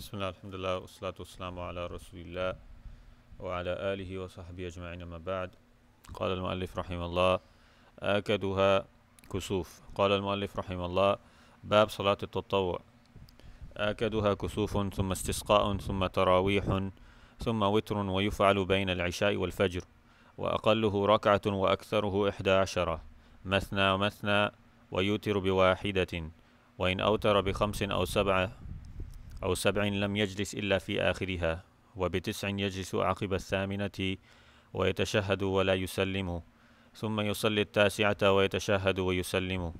بسم الله الحمد لله والصلاة والسلام على رسول الله وعلى آله وصحبه أجمعين ما بعد قال المؤلف رحمه الله آكدها كسوف قال المؤلف رحمه الله باب صلاة التطوع آكدها كسوف ثم استسقاء ثم تراويح ثم وتر ويفعل بين العشاء والفجر وأقله ركعة وأكثره إحدى عشرة مثنى مثنى ويوتر بواحدة وإن أوتر بخمس أو سبعة أو سبع لم يجلس إلا في آخرها وبتسع يجلس عقب الثامنة ويتشهد ولا يسلم ثم يصلي التاسعة ويتشهد ويسلم.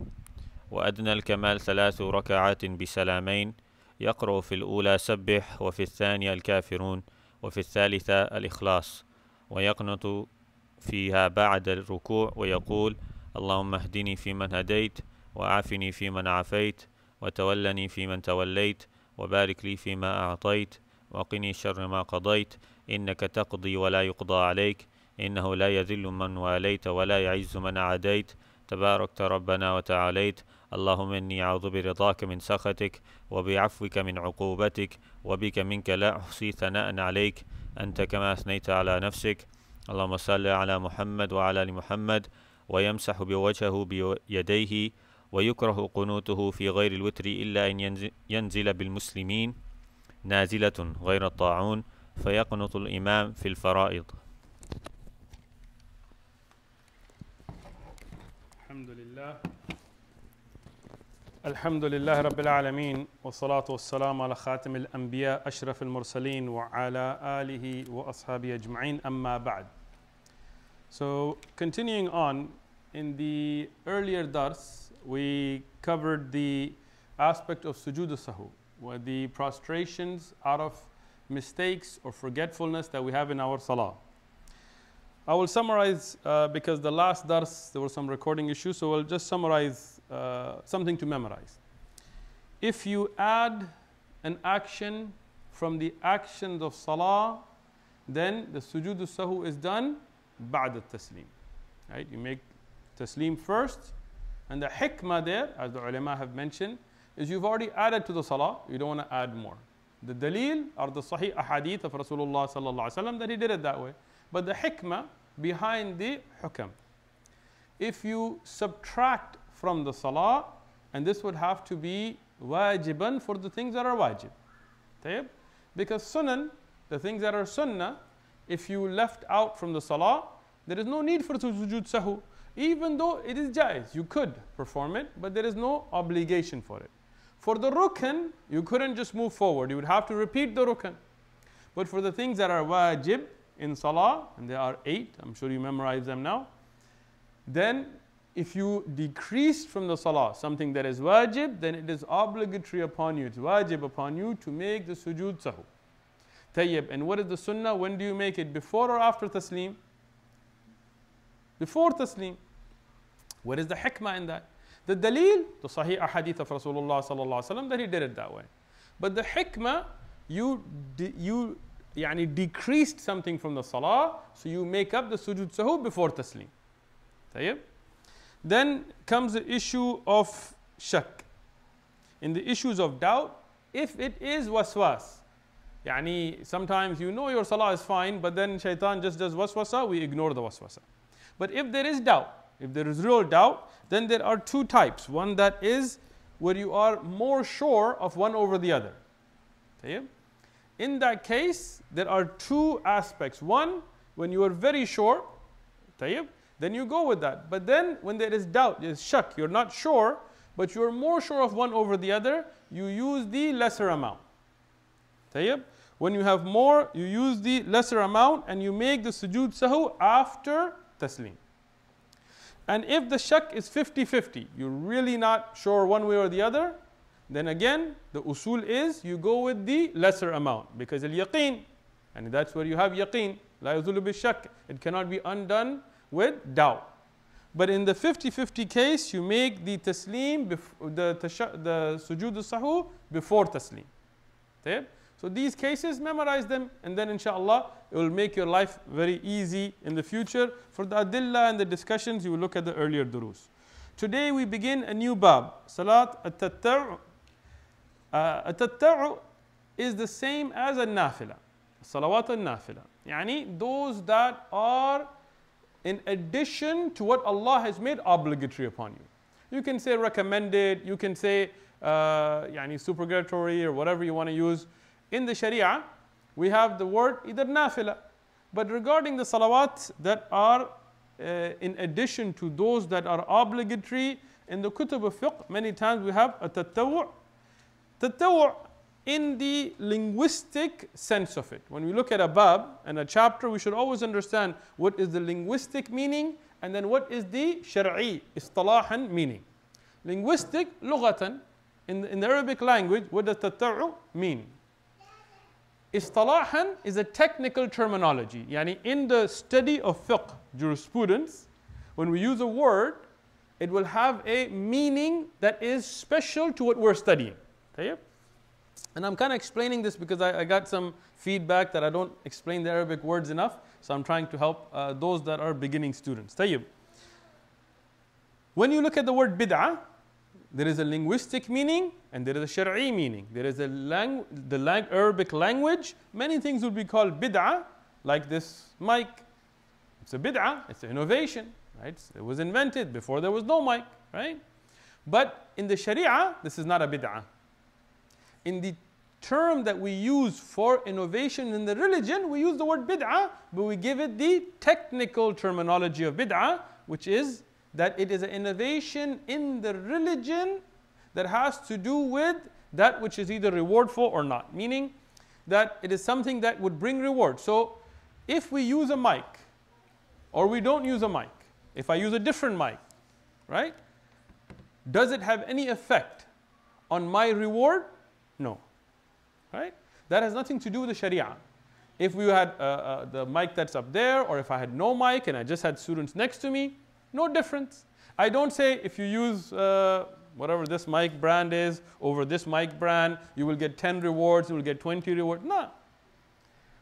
وأدنى الكمال ثلاث ركعات بسلامين يقرأ في الأولى سبح وفي الثانية الكافرون وفي الثالثة الإخلاص. ويقنط فيها بعد الركوع ويقول اللهم اهدني فيمن هديت وعافني فيمن عافيت وتولني فيمن توليت وبارك لي فيما أعطيت وقني شر ما قضيت. إنك تقضي ولا يقضى عليك. إنه لا يذل من واليت ولا يعز من عاديت. تباركت ربنا وتعاليت. اللهم إني أعوذ برضاك من سخطك وبعفوك من عقوبتك وبك منك لا أحصي ثناء عليك. أنت كما أثنيت على نفسك. اللهم صل على محمد وعلى آل محمد ويمسح بوجهه بيديه ويكره قنوته في غير الوتر إلا أن ينزل بالمسلمين نازلة غير الطاعون فيقنط الإمام في الفرائض. الحمد لله. الحمد لله رب العالمين والصلاة والسلام على خاتم الأنبياء أشرف المرسلين وعلى آله وأصحابه أجمعين. أما بعد. So continuing on in the earlier dars we covered the aspect of sujood sahu where the prostrations out of mistakes or forgetfulness that we have in our salah I will summarize uh, because the last dars there were some recording issues, so I'll just summarize uh, something to memorize. If you add an action from the actions of salah, then the sujood sahu is done ba'd taslim. Right? You make taslim first, and the hikmah there, as the ulama have mentioned, is you've already added to the salah, you don't want to add more. The dalil are the sahih ahadith of Rasulullah sallallahu that he did it that way. But the hikmah behind the hukam. If you subtract from the salah, and this would have to be wajiban for the things that are wajib. Okay? Because sunan, the things that are sunnah, if you left out from the salah, there is no need for sujood sahu even though it is ja'iz, you could perform it, but there is no obligation for it. For the rukn, you couldn't just move forward, you would have to repeat the rukn. But for the things that are wajib, in salah, and there are eight, I'm sure you memorize them now. Then, if you decrease from the salah something that is wajib, then it is obligatory upon you, it's wajib upon you to make the sujood sahu. Tayyib, and what is the sunnah? When do you make it? Before or after taslim? Before taslim. What is the hikmah in that? The dalil, the sahih ahadith of Rasulullah sallallahu that he did it that way. But the hikmah, you you yani decreased something from the salah, so you make up the sujood sahoo before taslim. Tayyib. Then comes the issue of shak. In the issues of doubt, if it is waswas, yani sometimes you know your salah is fine, but then shaitan just does waswasa, we ignore the waswasa. But if there is doubt, if there is real doubt, then there are two types. One that is where you are more sure of one over the other. In that case, there are two aspects. One, when you are very sure, then you go with that. But then when there is doubt, is shak, you're not sure, but you're more sure of one over the other, you use the lesser amount. When you have more, you use the lesser amount and you make the sujood sahu after taslim. And if the shak is 50-50, you're really not sure one way or the other, then again, the usul is you go with the lesser amount because al yaqeen, and that's where you have yaqeen. La yazulu bishak. It cannot be undone with doubt. But in the 50-50 case, you make the taslim, the, the sujood sahu before taslim. Okay? So these cases, memorize them, and then inshallah, it will make your life very easy in the future. For the adillah and the discussions, you will look at the earlier durus. Today we begin a new bab, Salat at-tatta'u uh, is the same as a nafila. Salawat al nafila. Yani those that are in addition to what Allah has made obligatory upon you. You can say recommended, you can say uh, yani supererogatory or whatever you want to use. In the Sharia, we have the word either nafila. But regarding the salawat that are uh, in addition to those that are obligatory, in the kutub of fiqh, many times we have a tattawu'. Tattawu' in the linguistic sense of it. When we look at a bab and a chapter, we should always understand what is the linguistic meaning and then what is the shar'i, istalahan meaning. Linguistic, lughatan, in, in the Arabic language, what does tatta'u mean? Istalahan is a technical terminology. Yani in the study of fiqh, jurisprudence, when we use a word, it will have a meaning that is special to what we're studying. And I'm kind of explaining this because I, I, got some feedback that I don't explain the Arabic words enough. So I'm trying to help uh, those that are beginning students. Tayyib. When you look at the word bid'ah, there is a linguistic meaning and there is a shari'i meaning. There is a lang- the lang- Arabic language. Many things would be called bid'ah, like this mic. It's a bid'ah, it's an innovation, right? It was invented before there was no mic, right? But in the sharia, this is not a bid'ah in the term that we use for innovation in the religion, we use the word bid'ah, but we give it the technical terminology of bid'ah, which is that it is an innovation in the religion that has to do with that which is either rewardful or not, meaning that it is something that would bring reward. So if we use a mic or we don't use a mic, if I use a different mic, right? Does it have any effect on my reward? No. Right? That has nothing to do with the Sharia. If we had uh, uh, the mic that's up there, or if I had no mic and I just had students next to me, no difference. I don't say if you use uh, whatever this mic brand is over this mic brand, you will get 10 rewards, you will get 20 rewards. No.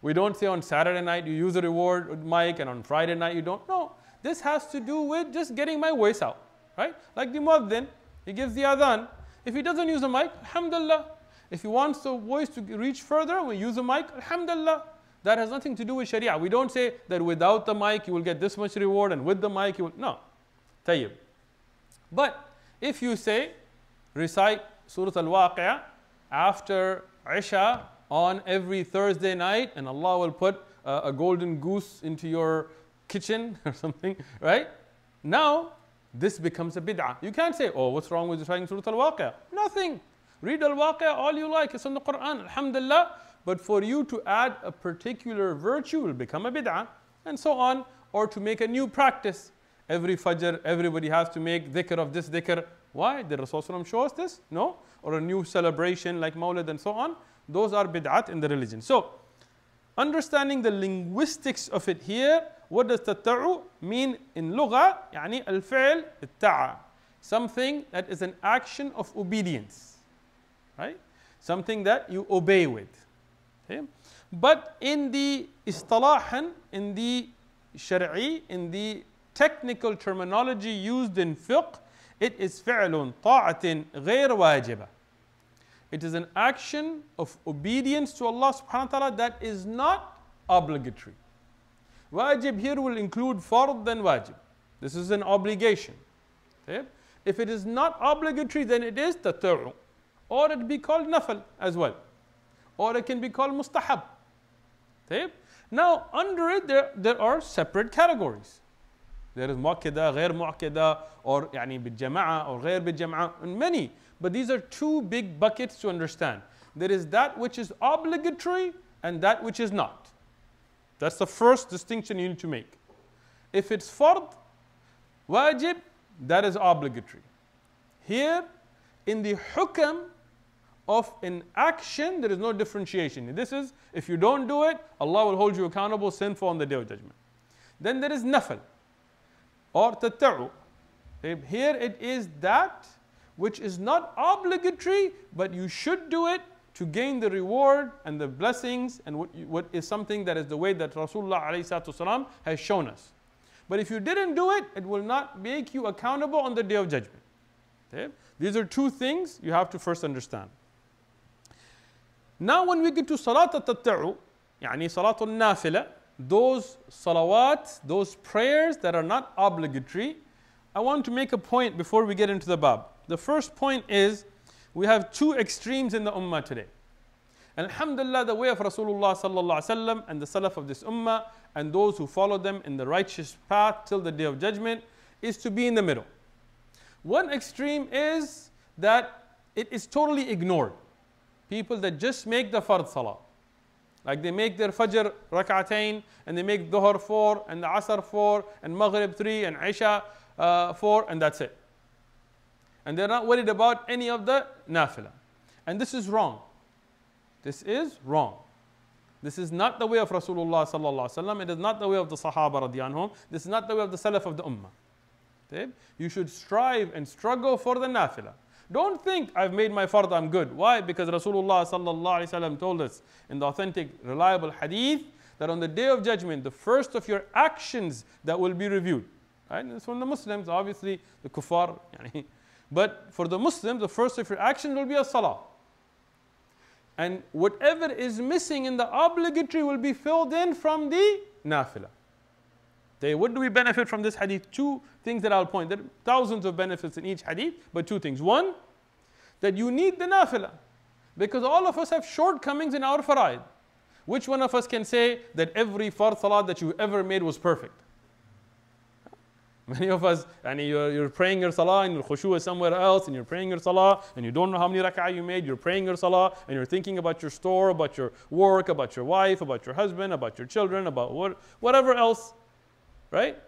We don't say on Saturday night you use a reward mic and on Friday night you don't. No. This has to do with just getting my voice out. Right? Like the muaddin, he gives the adhan. If he doesn't use a mic, alhamdulillah, if he wants the voice to reach further, we use a mic, alhamdulillah. That has nothing to do with Sharia. We don't say that without the mic you will get this much reward and with the mic you will. No. Tayyib. But if you say, recite Surah Al Waqi'ah after Isha on every Thursday night, and Allah will put uh, a golden goose into your kitchen or something, right? Now, this becomes a bid'ah. You can't say, oh, what's wrong with reciting Surah Al Waqi'ah? Nothing. Read Al Waqi'ah all you like, it's in the Quran, Alhamdulillah. But for you to add a particular virtue will become a bid'ah, and so on, or to make a new practice. Every Fajr, everybody has to make dhikr of this dhikr. Why? Did Rasulullah show us this? No. Or a new celebration like Mawlid and so on. Those are bid'at in the religion. So, understanding the linguistics of it here, what does tata'u mean in lugha? يعني الفعل التعا. Something that is an action of obedience right? Something that you obey with. Okay? But in the istalahan, in the shari'i, in the technical terminology used in fiqh, it is فعل طاعة غير واجبة. It is an action of obedience to Allah subhanahu wa ta'ala that is not obligatory. Wajib here will include fard and wajib. This is an obligation. Okay? If it is not obligatory, then it is tata'u or it be called nafal as well or it can be called mustahab طيب now under it there, there are separate categories there is mu'akkada غير mu'akkada or يعني بالجماعة or غير بالجماعة and many but these are two big buckets to understand there is that which is obligatory and that which is not that's the first distinction you need to make if it's fard wajib that is obligatory here in the hukam of an action, there is no differentiation. This is, if you don't do it, Allah will hold you accountable, sinful on the day of judgment. Then there is nafal or tata'u. Here it is that which is not obligatory, but you should do it to gain the reward and the blessings and what, what is something that is the way that Rasulullah has shown us. But if you didn't do it, it will not make you accountable on the day of judgment. Okay? These are two things you have to first understand. Now when we get to Salat al-Tatta'u, يعني Salat al-Nafila, those salawat, those prayers that are not obligatory, I want to make a point before we get into the bab. The first point is we have two extremes in the ummah today. And alhamdulillah, the way of Rasulullah sallallahu alaihi wasallam and the salaf of this ummah and those who follow them in the righteous path till the day of judgment is to be in the middle. One extreme is that it is totally ignored. People that just make the fard salah. Like they make their fajr rak'atain and they make dhuhr four and the asr four and maghrib three and isha uh, four and that's it. And they're not worried about any of the nafila. And this is wrong. This is wrong. This is not the way of Rasulullah sallallahu alaihi wasallam. It is not the way of the Sahaba radiyanhum. This is not the way of the Salaf of the Ummah. You should strive and struggle for the nafila. Don't think I've made my fard, I'm good. Why? Because Rasulullah sallallahu wasallam told us in the authentic, reliable hadith that on the day of judgment, the first of your actions that will be reviewed. Right? And it's from the Muslims, obviously the kuffar. but for the Muslims, the first of your actions will be a salah. And whatever is missing in the obligatory will be filled in from the nafilah. They, what do we benefit from this hadith? Two things that I'll point. There are thousands of benefits in each hadith, but two things. One, that you need the nafilah. Because all of us have shortcomings in our faraid. Which one of us can say that every fard salah that you ever made was perfect? Many of us, and you're, you're praying your salah and your khushu is somewhere else, and you're praying your salah, and you don't know how many rak'ah you made, you're praying your salah, and you're thinking about your store, about your work, about your wife, about your husband, about your children, about what, whatever else right?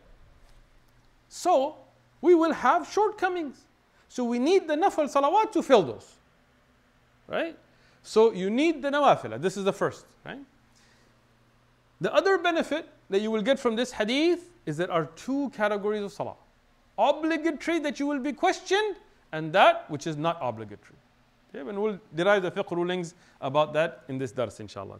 So we will have shortcomings. So we need the nafal salawat to fill those, right? So you need the nawafila. This is the first, right? The other benefit that you will get from this hadith is there are two categories of salah. Obligatory that you will be questioned and that which is not obligatory. Okay? And we'll derive the fiqh rulings about that in this dars inshallah.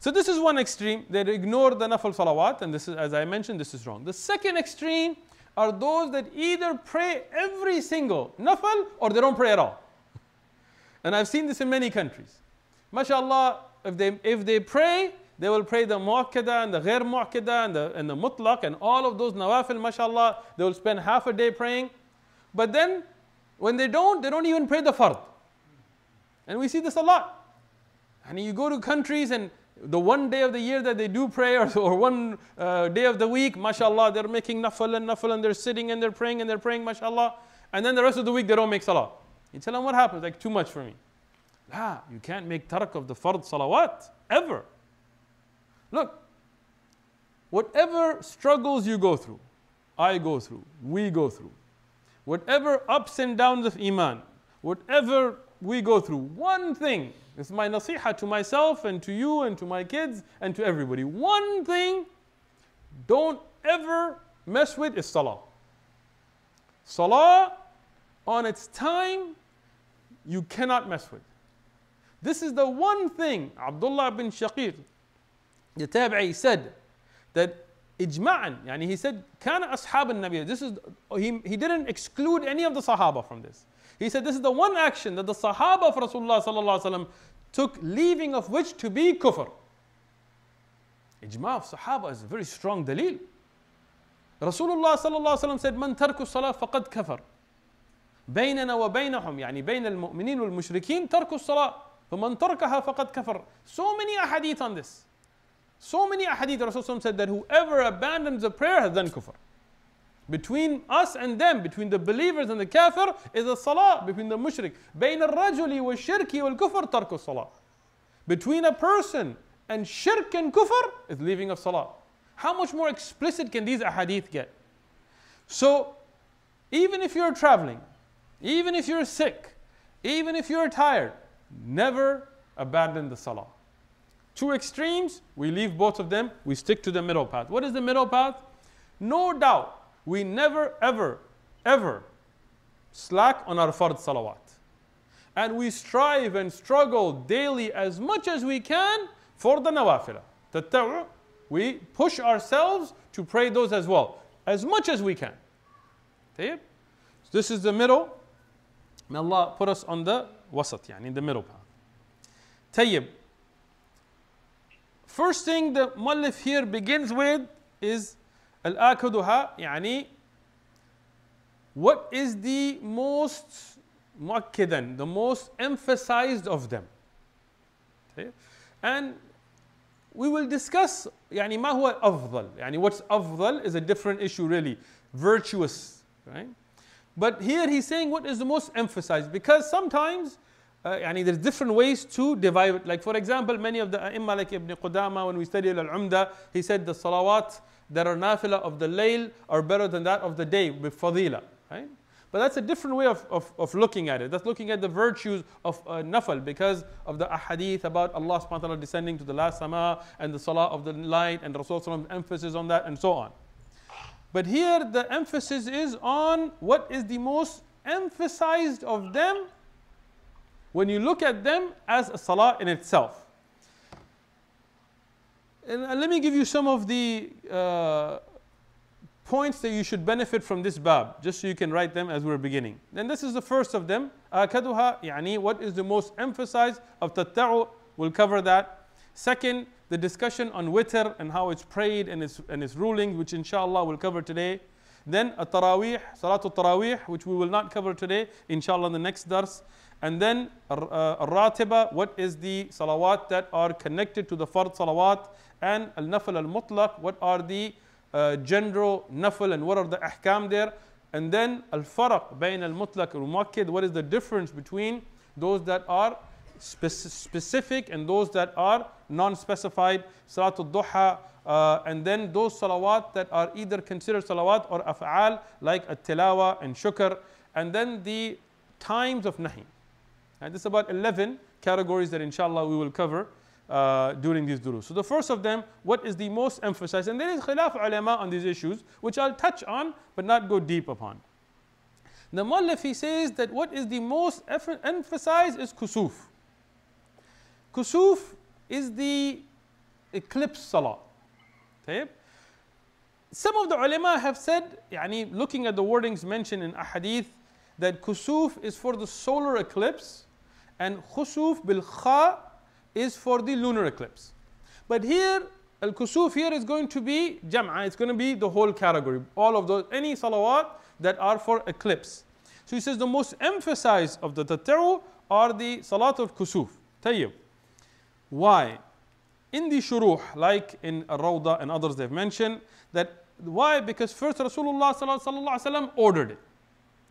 So this is one extreme. They ignore the nafal salawat, and this is, as I mentioned, this is wrong. The second extreme are those that either pray every single nafal or they don't pray at all. And I've seen this in many countries. MashaAllah, if they, if they pray, they will pray the mu'akkada and the ghair mu'akkada and the, and the mutlaq and all of those nawafil, mashallah. They will spend half a day praying. But then, when they don't, they don't even pray the fard. And we see this a lot. And you go to countries and the one day of the year that they do pray or, or one uh, day of the week, mashallah, they're making nafal and nafal and they're sitting and they're praying and they're praying, mashallah. And then the rest of the week they don't make salah. You tell them what happens, like too much for me. Ah, you can't make tarak of the fard salawat, ever. Look, whatever struggles you go through, I go through, we go through, whatever ups and downs of iman, whatever we go through one thing. This is my nasiha to myself and to you and to my kids and to everybody. One thing don't ever mess with is salah. Salah on its time you cannot mess with. This is the one thing Abdullah bin Shaqiq, the Tabi'i said that ijma'an, yani he said, kana ashab al-Nabi. This is, he, he didn't exclude any of the Sahaba from this. He said this is the one action that the Sahaba of Rasulullah sallallahu alaihi wasallam took leaving of which to be kufr. Ijma of Sahaba is a very strong dalil. Rasulullah صلى الله عليه وسلم said من ترك الصلاة فقد كفر بيننا وبينهم يعني بين المؤمنين والمشركين ترك الصلاة فمن تركها فقد كفر so many ahadith on this so many ahadith Rasulullah said that whoever abandons a prayer has done kufr between us and them, between the believers and the kafir, is a salah between the mushrik. بين الرجل والشرك والكفر ترك الصلاة. Between a person and shirk and kufr is leaving of salah. How much more explicit can these ahadith get? So, even if you're traveling, even if you're sick, even if you're tired, never abandon the salah. Two extremes, we leave both of them, we stick to the middle path. What is the middle path? No doubt we never, ever, ever slack on our fard salawat. And we strive and struggle daily as much as we can for the nawafila. The we push ourselves to pray those as well, as much as we can. Tayyib. This is the middle. May Allah put us on the wasat, yani in the middle path. Tayyib. First thing the mullif here begins with is al-akaduha, yani what is the most muakkidan, the most emphasized of them. Okay? And we will discuss يعني ما هو الأفضل يعني what's أفضل is a different issue really virtuous right but here he's saying what is the most emphasized because sometimes uh, يعني there's different ways to divide it like for example many of the ai like Ibn Qudama when we study al-Umda he said the salawat that are nafila of the layl are better than that of the day with fadila right but that's a different way of, of, of looking at it. That's looking at the virtues of uh, nafal because of the ahadith about Allah subhanahu wa ta'ala descending to the last sama and the salah of the light and Rasulullah emphasis on that and so on. But here the emphasis is on what is the most emphasized of them when you look at them as a salah in itself. And, and, let me give you some of the uh, points that you should benefit from this bab, just so you can write them as we're beginning. And this is the first of them. Akaduha, يعني what is the most emphasized of tatta'u? We'll cover that. Second, the discussion on witr and how it's prayed and its, and its ruling, which inshallah we'll cover today. Then a tarawih, salatul tarawih, which we will not cover today, inshallah in the next dars. And then a ratiba, what is the salawat that are connected to the fard salawat, and al nafal al mutlaq, what are the uh, general nafl and what are the ahkam there. And then al-faraq bayn al-mutlaq al-muakkid, what is the difference between those that are specific and those that are non-specified, salatul duha, uh, and then those salawat that are either considered salawat or af'al like at-tilawa and shukr, and then the times of nahi. And this is about 11 categories that inshallah we will cover uh, during these durus. So the first of them, what is the most emphasized? And there is khilaf ulama on these issues, which I'll touch on but not go deep upon. The Mullafi says that what is the most emphasized is kusuf. Kusuf is the eclipse salah. Okay? Some of the ulama have said, looking at the wordings mentioned in ahadith, that kusuf is for the solar eclipse and khusuf bil kha is for the lunar eclipse. But here, al kusuf here is going to be jam'a, it's going to be the whole category, all of those, any salawat that are for eclipse. So he says the most emphasized of the tatta'u are the salat of kusuf. Tayyib. Why? In the shuruh, like in Rawda and others they've mentioned, that why? Because first Rasulullah ordered it.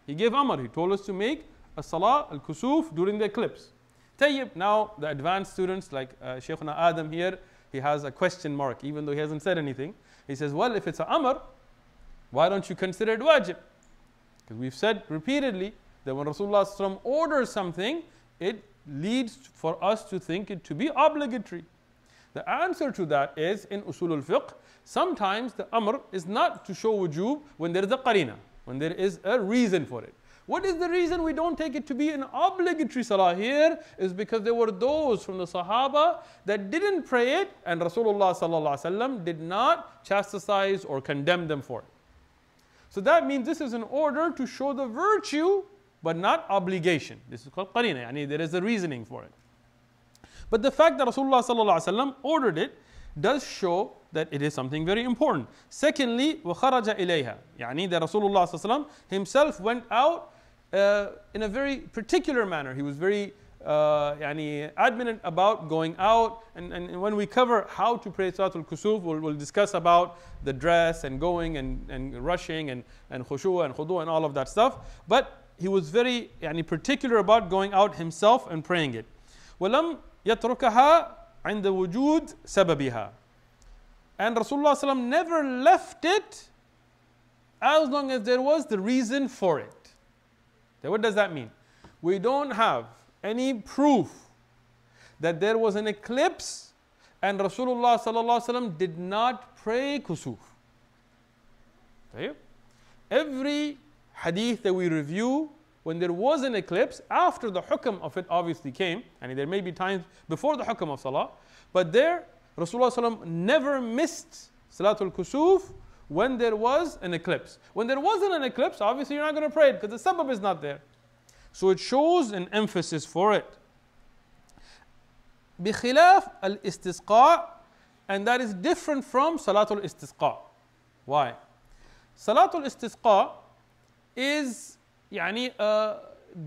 He gave Amr, he told us to make a salah al kusuf during the eclipse. Tayyib, now the advanced students like uh, Shaykhuna Adam here, he has a question mark even though he hasn't said anything. He says, well, if it's a amr, why don't you consider it wajib? Because we've said repeatedly that when Rasulullah orders something, it leads for us to think it to be obligatory. The answer to that is in usul al-fiqh, sometimes the amr is not to show wujub when there is a qarina, when there is a reason for it. What is the reason we don't take it to be an obligatory salah here? Is because there were those from the Sahaba that didn't pray it, and Rasulullah did not chastise or condemn them for it. So that means this is an order to show the virtue, but not obligation. This is called qarina, yani there is a reasoning for it. But the fact that Rasulullah ordered it does show that it is something very important. Secondly, وَخَرَجَ إِلَيْهَا يعني that Rasulullah himself went out uh, in a very particular manner. He was very uh, yani, adamant about going out. And, and when we cover how to pray Salatul Kusuf, we'll, we'll discuss about the dress and going and, and rushing and, and khushu and khudu and all of that stuff. But he was very yani, particular about going out himself and praying it. وَلَمْ يَتْرُكَهَا عند وجود سببها. And Rasulullah never left it as long as there was the reason for it. What does that mean? We don't have any proof that there was an eclipse and Rasulullah did not pray kusuf. Every hadith that we review, when there was an eclipse, after the hukm of it obviously came, and there may be times before the hukm of salah, but there Rasulullah never missed Salatul Kusuf when there was an eclipse. When there wasn't an eclipse, obviously you're not going to pray it because the sabab is not there. So it shows an emphasis for it. بخلاف الاستسقاء and that is different from Salatul Istisqa. Why? Salatul Istisqa is يعني uh,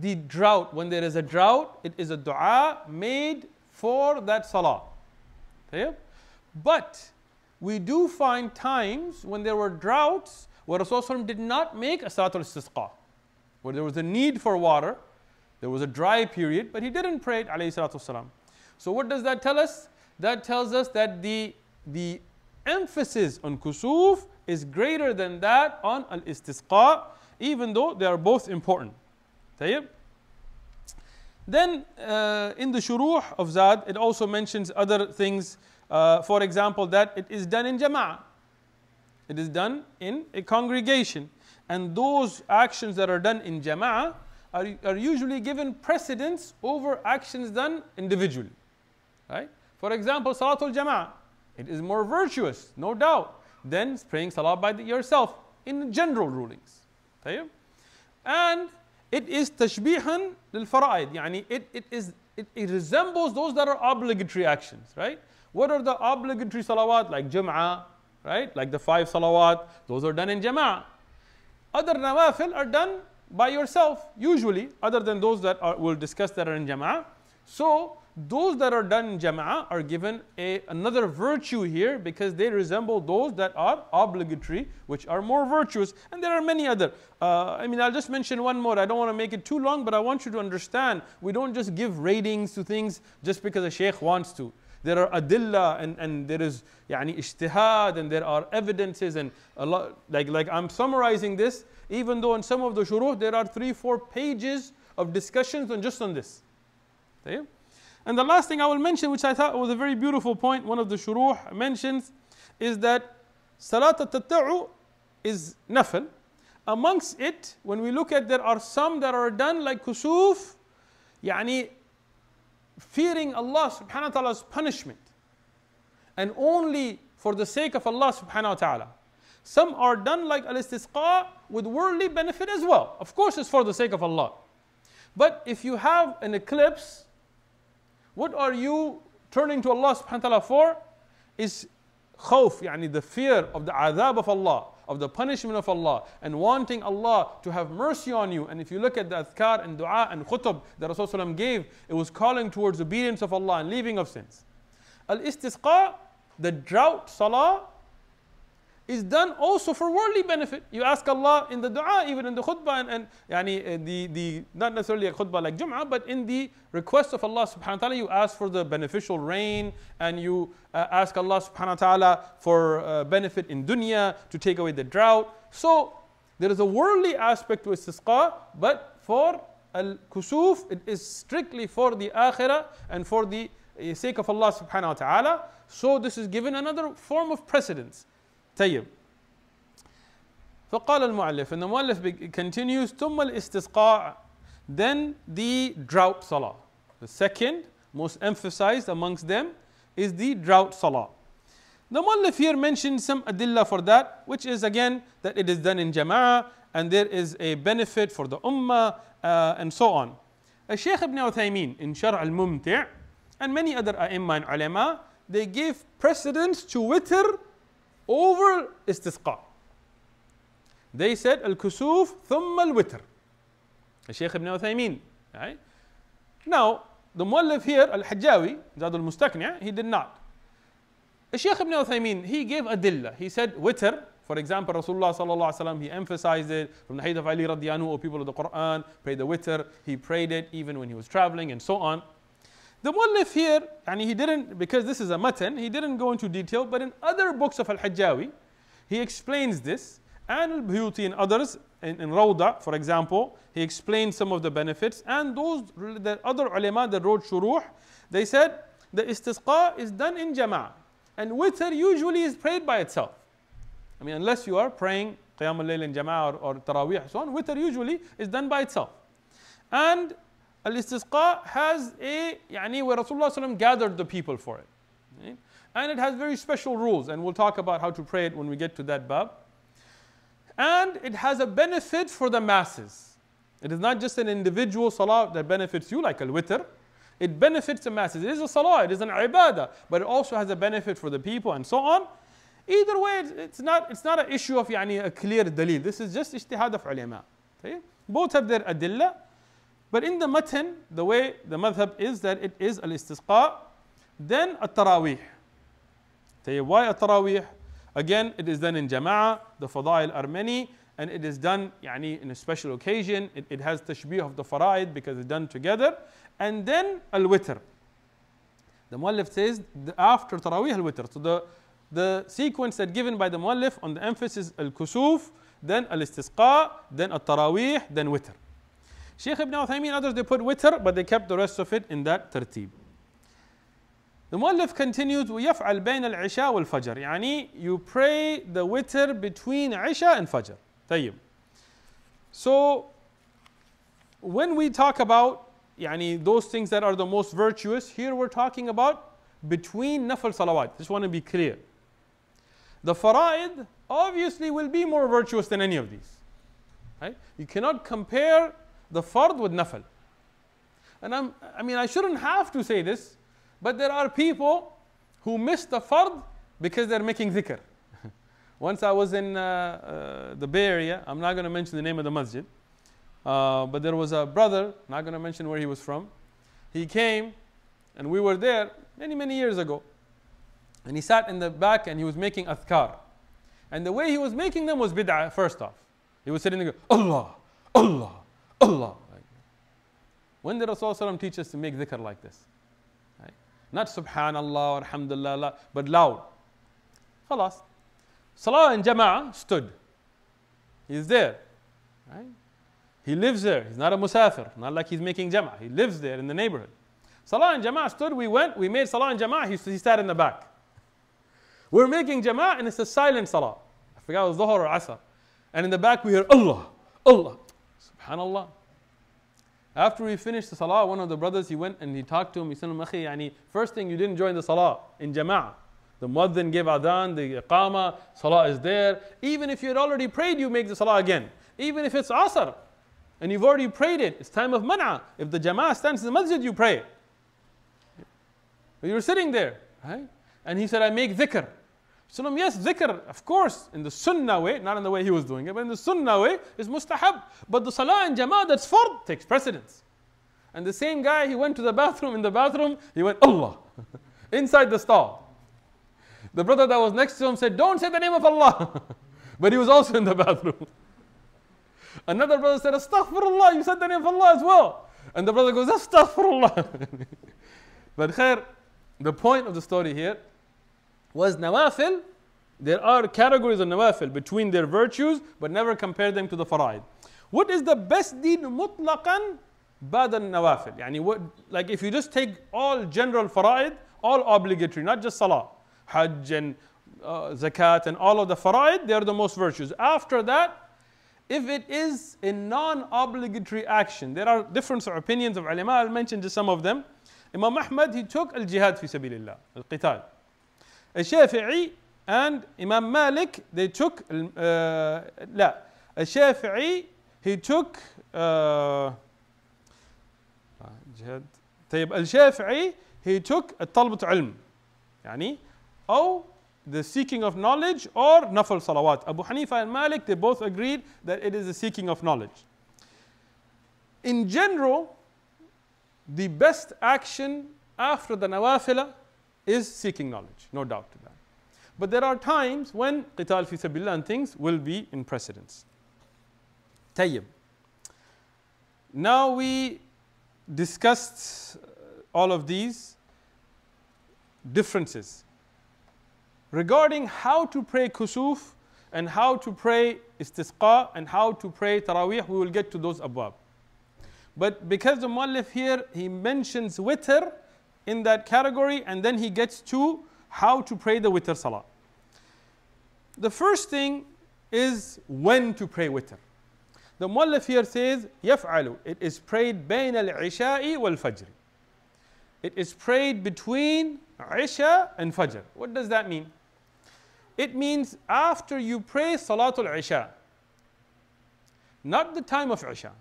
the drought. When there is a drought, it is a dua made for that salah. طيب? But we do find times when there were droughts where Rasulullah did not make a Salatul Istisqa, where there was a need for water, there was a dry period, but he didn't pray it. Alayhi So, what does that tell us? That tells us that the, the emphasis on kusuf is greater than that on al istisqa, even though they are both important. طيب? Then uh, in the shuruh of Zad, it also mentions other things. Uh, for example, that it is done in jama'ah. It is done in a congregation. And those actions that are done in jama'ah are, are usually given precedence over actions done individually. Right? For example, Salatul Jama'ah. It is more virtuous, no doubt, than praying Salah by yourself in general rulings. طيب? And it is tashbihan lil fara'id. Yani it, it, is, it, it resembles those that are obligatory actions, right? What are the obligatory salawat like Jum'ah, right? Like the five salawat, those are done in Jama'ah. Other nawafil are done by yourself, usually, other than those that are, we'll discuss that are in Jama'ah. So, those that are done in jama'ah are given a, another virtue here because they resemble those that are obligatory, which are more virtuous. And there are many other. Uh, I mean, I'll just mention one more. I don't want to make it too long, but I want you to understand we don't just give ratings to things just because a sheikh wants to. There are adilla and, and there is yani ijtihad and there are evidences and a lot like like I'm summarizing this, even though in some of the shuruh there are three, four pages of discussions on just on this. Okay? And the last thing I will mention, which I thought was a very beautiful point, one of the shuruh mentions, is that Salat al is nafil. Amongst it, when we look at there are some that are done like kusuf, yani fearing Allah subhanahu wa ta'ala's punishment. And only for the sake of Allah subhanahu wa ta'ala. Some are done like al-istisqa with worldly benefit as well. Of course it's for the sake of Allah. But if you have an eclipse what are you turning to Allah subhanahu wa ta'ala for? Is khawf, yani the fear of the adhab of Allah, of the punishment of Allah, and wanting Allah to have mercy on you. And if you look at the adhkar and dua and khutub that Rasulullah gave, it was calling towards obedience of Allah and leaving of sins. Al istisqa, the drought salah, is done also for worldly benefit. You ask Allah in the dua, even in the khutbah, and, and yani, uh, the, the, not necessarily a khutbah like Jum'ah, but in the request of Allah subhanahu wa ta'ala, you ask for the beneficial rain and you uh, ask Allah subhanahu wa ta'ala for uh, benefit in dunya to take away the drought. So there is a worldly aspect to istisqa, but for al kusuf, it is strictly for the akhirah and for the uh, sake of Allah subhanahu wa ta'ala. So this is given another form of precedence. طيب. فقال المؤلف and the continues ثم الاستسقاء then the drought salah the second most emphasized amongst them is the drought salah the muallif here mentioned some adilla for that which is again that it is done in jama'ah and there is a benefit for the ummah uh, and so on. الشيخ ابن عثيمين in شرح الممتع and many other أئمة and ulama they give precedence to witr over istisqa. They said al-kusuf thumma al-witr. Shaykh ibn Uthaymeen. Right? Now, the muallif here, al-Hajjawi, Zad al-Mustaqni', he did not. Shaykh ibn Uthaymeen, he gave adilla. He said witr, for example, Rasulullah sallallahu wasallam, he emphasized it from the hadith of Ali radiyanhu, O people of the Quran, pray the witr. He prayed it even when he was traveling and so on. The muallif here, and he didn't, because this is a matan, he didn't go into detail, but in other books of Al-Hajjawi, he explains this, and Al-Buhuti and others, in, in Rawda, for example, he explains some of the benefits, and those, the other ulama that wrote shuruh, they said the istisqa is done in jama'ah, and witr usually is prayed by itself. I mean, unless you are praying Qiyam al-Layl in jama'ah or, or Taraweeh, so on, witr usually is done by itself. And Al-istisqa has a, yani where Rasulullah gathered the people for it. Right? And it has very special rules, and we'll talk about how to pray it when we get to that bab. And it has a benefit for the masses. It is not just an individual salah that benefits you, like al-witr. it benefits the masses. It is a salah, it is an ibadah, but it also has a benefit for the people and so on. Either way, it's, it's not it's not an issue of يعني, a clear dalil. This is just ijtihad of ulama. Both have their adillah, but in the matan, the way the madhab is that it is al-istisqa, then at-tarawih. Why at-tarawih? Again, it is done in jama'ah, the fadail are many, and it is done يعني, in a special occasion. It, it has tashbih of the faraid because it's done together. And then al-witr. The muallif says after tarawih al-witr. So the, the sequence that given by the muallif on the emphasis al-kusuf, then al-istisqa, then al-tarawih, then witr. Shaykh ibn Uthaymeen others they put witr but they kept the rest of it in that tartib. The muallif continues ويفعل بين العشاء والفجر يعني you pray the witr between Isha and Fajr. طيب. So when we talk about يعني those things that are the most virtuous here we're talking about between nafal salawat. Just want to be clear. The fara'id obviously will be more virtuous than any of these. Right? You cannot compare the fard with nafal. And I'm, I mean, I shouldn't have to say this, but there are people who miss the fard because they're making dhikr. Once I was in uh, uh, the Bay Area, I'm not going to mention the name of the masjid, uh, but there was a brother, not going to mention where he was from. He came, and we were there many, many years ago. And he sat in the back and he was making adhkar. And the way he was making them was bid'ah, first off. He was sitting there, going, Allah, Allah, Allah. When did Rasulullah teach us to make dhikr like this? Right? Not subhanallah or alhamdulillah, but loud. Khalas. Salah in jama'ah stood. He's there. Right? He lives there. He's not a musafir. Not like he's making jama'ah. He lives there in the neighborhood. Salah in jama'ah stood. We went. We made salah in jama'ah. He, he sat in the back. We're making jama'ah and it's a silent salah. I forgot it was dhuhr or asr. And in the back we hear Allah, Allah. Subhanallah. After we finished the salah, one of the brothers, he went and he talked to him. He said, Akhi, yani, first thing you didn't join the salah in jama'ah. The muaddin gave adhan, the iqama, salah is there. Even if you had already prayed, you make the salah again. Even if it's asr and you've already prayed it, it's time of man'a. If the jama'ah stands in the masjid, you pray. You were sitting there, right? And he said, I make dhikr. So yes, dhikr, of course, in the sunnah way, not in the way he was doing it, but in the sunnah way, is mustahab. But the salah and jama'ah that's fard takes precedence. And the same guy, he went to the bathroom, in the bathroom, he went, Allah, inside the stall. The brother that was next to him said, Don't say the name of Allah. but he was also in the bathroom. Another brother said, Astaghfirullah, you said the name of Allah as well. And the brother goes, Astaghfirullah. but khair, the point of the story here was nawafil. There are categories of nawafil between their virtues, but never compare them to the faraid. What is the best deed mutlaqan bad nawafil? Yani what, like if you just take all general faraid, all obligatory, not just salah, hajj and uh, zakat and all of the faraid, they are the most virtuous. After that, if it is a non-obligatory action, there are different opinions of ulama. I'll mention just some of them. Imam Ahmad, he took al-jihad fi sabilillah, al-qital. الشافعي and Imam Malik they took uh, لا الشافعي he took uh, جهاد طيب الشافعي he took طلبة علم يعني أو the seeking of knowledge or نفل صلوات Abu Hanifa and Malik they both agreed that it is the seeking of knowledge in general the best action after the nawafila is seeking knowledge, no doubt to that. But there are times when qital fi sabilillah and things will be in precedence. Tayyib. Now we discussed uh, all of these differences. Regarding how to pray kusuf and how to pray istisqa and how to pray tarawih, we will get to those above. But because the muallif here, he mentions witr, in that category and then he gets to how to pray the witr salah. The first thing is when to pray witr. The muallif here says يفعل it is prayed بين العشاء والفجر. It is prayed between Isha and Fajr. What does that mean? It means after you pray Salatul Isha. Not the time of Isha.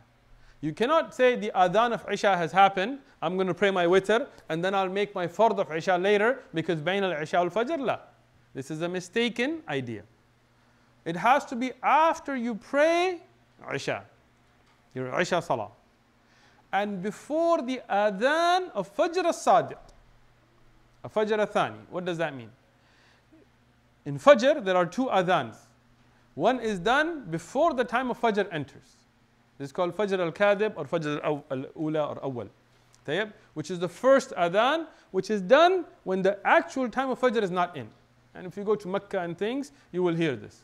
You cannot say the adhan of Isha has happened, I'm going to pray my witr, and then I'll make my fard of Isha later because bain al Isha al Fajr la. This is a mistaken idea. It has to be after you pray Isha, your Isha Salah. And before the adhan of Fajr al-Sadiq, a Fajr al-Thani. What does that mean? In Fajr, there are two adhans. One is done before the time of Fajr enters. This is called Fajr al-Kadib or Fajr al-Ula or Awal. Tayyib, which is the first adhan, which is done when the actual time of Fajr is not in. And if you go to Mecca and things, you will hear this.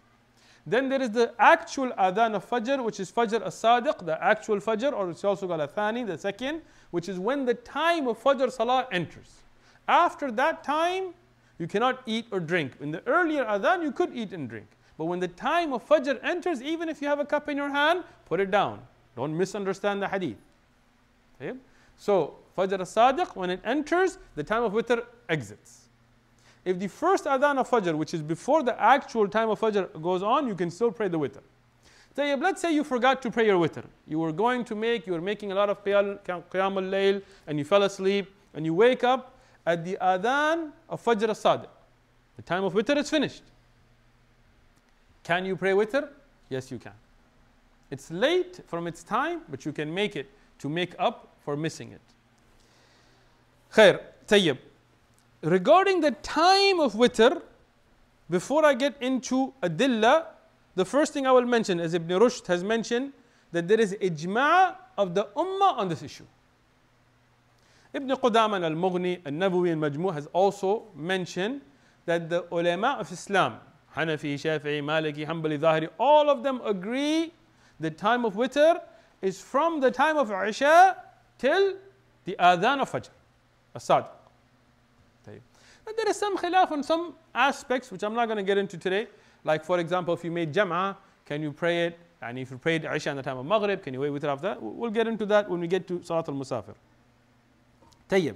Then there is the actual adhan of Fajr, which is Fajr as-Sadiq, the actual Fajr, or it's also called a Thani, the second, which is when the time of Fajr Salah enters. After that time, you cannot eat or drink. In the earlier adhan, you could eat and drink. But when the time of Fajr enters, even if you have a cup in your hand, put it down. Don't misunderstand the hadith. Okay? So, Fajr as-Sadiq, when it enters, the time of witr exits. If the first adhan of Fajr, which is before the actual time of Fajr goes on, you can still pray the witr. Tayyib, let's say you forgot to pray your witr. You were going to make, you were making a lot of qiyam al-layl, and you fell asleep, and you wake up at the adhan of Fajr as-Sadiq. The time of witr is finished. Can you pray witr? Yes, you can. It's late from its time, but you can make it to make up for missing it. Khair, tayyib. Regarding the time of witr, before I get into adilla, the first thing I will mention, as Ibn Rushd has mentioned, that there is ijma' of the ummah on this issue. Ibn Qudama al-Mughni, al-Nawawi al-Majmu' has also mentioned that the ulama of Islam, Hanafi, Shafi'i, Maliki, Hanbali, Zahiri, all of them agree the time of witr is from the time of Isha till the adhan of Fajr, as-Sadiq. There is some khilaf on some aspects which I'm not going to get into today. Like for example, if you made Jam'ah, can you pray it? And if you prayed Isha in the time of Maghrib, can you wait with it after that? We'll get into that when we get to Salat al-Musafir. Tayyib.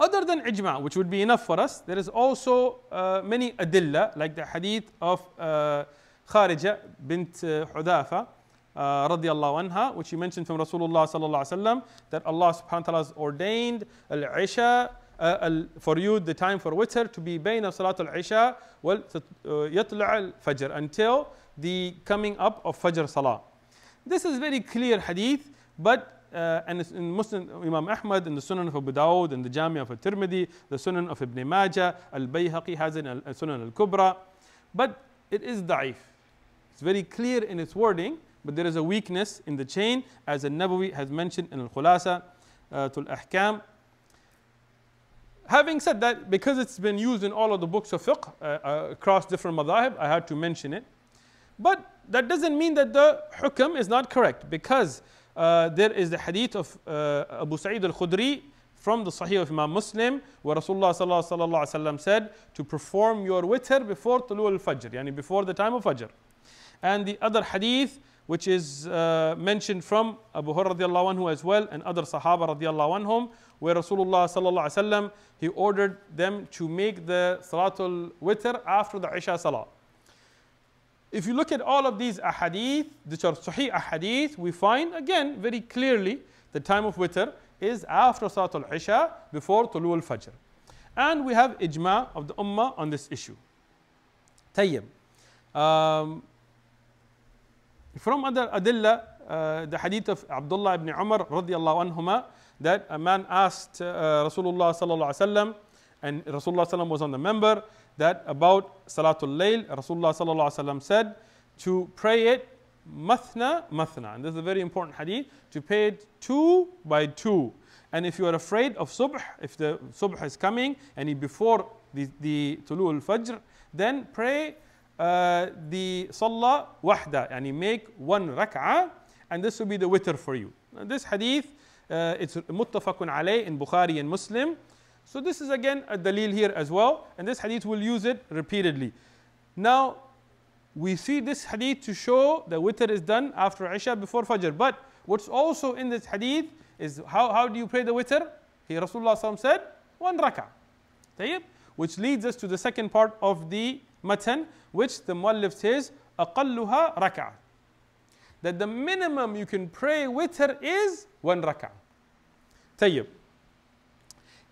Other than ijma, which would be enough for us, there is also uh, many adilla, like the hadith of uh, bint uh, Hudhafa, uh, radiallahu anha, which he mentioned from Rasulullah sallallahu alaihi wasallam, that Allah subhanahu wa ta'ala has ordained al-Isha uh, for you the time for witr to be bayna salat al-Isha wal yatla' al-Fajr until the coming up of Fajr Salah. This is very clear hadith, but uh, and in Muslim, Imam Ahmad, in the Sunan of Abu Dawud, in the Jami of Tirmidhi, the Sunan of Ibn Majah, Al Bayhaqi has in Al Sunan Al Kubra. But it is da'if. It's very clear in its wording, but there is a weakness in the chain, as Al Nawawi has mentioned in Al Khulasa, uh, Tul Ahkam. Having said that, because it's been used in all of the books of fiqh uh, uh, across different madhahib, I had to mention it. But that doesn't mean that the hukam is not correct, because there is the hadith of uh, Abu Sa'id al-Khudri from the Sahih of Imam Muslim where Rasulullah sallallahu alaihi wasallam said to perform your witr before tulu al-fajr, yani before the time of fajr. And the other hadith which is uh, mentioned from Abu Hurairah radiallahu anhu as well and other Sahaba radiallahu anhum where Rasulullah sallallahu alaihi wasallam he ordered them to make the salatul witr after the Isha salah. If you look at all of these ahadith, which are sahih ahadith, we find again very clearly the time of witr is after Salat al-Isha before Tulu al-Fajr. And we have ijma of the ummah on this issue. Tayyib. Um, from other adilla, uh, the hadith of Abdullah ibn Umar radiallahu anhuma, that a man asked uh, Rasulullah sallallahu alaihi wasallam, and Rasulullah sallam was on the minbar, that about Salatul Layl, Rasulullah sallallahu said to pray it mathna mathna. And this is a very important hadith to pray it two by two. And if you are afraid of subh, if the subh is coming and before the, the tulu al fajr, then pray uh, the salah wahda, and make one rak'ah, and this will be the witr for you. Now this hadith, uh, it's muttafaqun alayh in Bukhari and Muslim. So this is again a dalil here as well, and this hadith will use it repeatedly. Now, we see this hadith to show that witr is done after Isha before Fajr. But what's also in this hadith is how, how do you pray the witr? Here Rasulullah said, one rak'ah. Which leads us to the second part of the matan, which the muallif says, أقلها rak'ah. that the minimum you can pray witr is one rak'ah. طيب.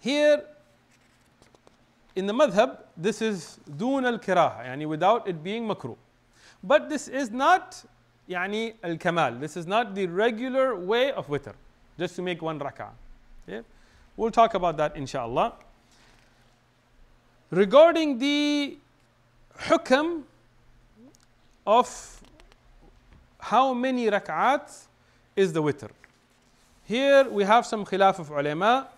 Here in the madhab, this is dun al kiraha, yani without it being makruh. But this is not yani al kamal, this is not the regular way of witr, just to make one rak'ah. We'll talk about that inshallah. Regarding the hukam of how many rak'ahs is the witr. Here we have some khilaf of ulama.